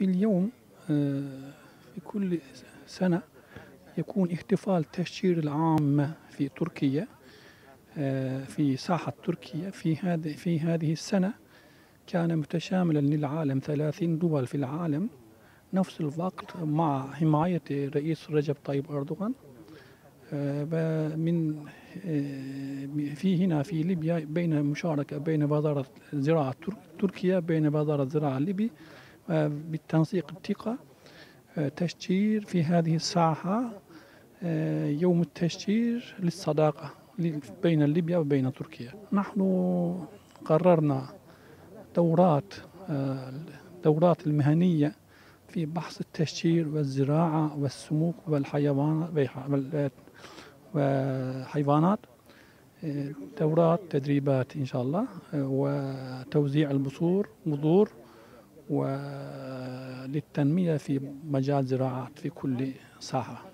في اليوم آه، في كل سنة يكون احتفال تشجير العام في تركيا آه، في ساحة تركيا. في هذه في هذه السنة كان متشاملا للعالم 30 دول في العالم. نفس الوقت مع حماية رئيس رجب طيب أردوغان آه، من في هنا في ليبيا بين مشاركة بين وزارة زراعة تركيا بين وزارة الزراعة الليبي بالتنسيق الثقة تشجير في هذه الساحة يوم التشجير للصداقة بين ليبيا وبين تركيا. نحن قررنا دورات دورات المهنية في بحث التشجير والزراعة والسموك والحيوانات وحيوانات دورات تدريبات إن شاء الله وتوزيع البذور بذور وللتنمية في مجال زراعة في كل ساحة.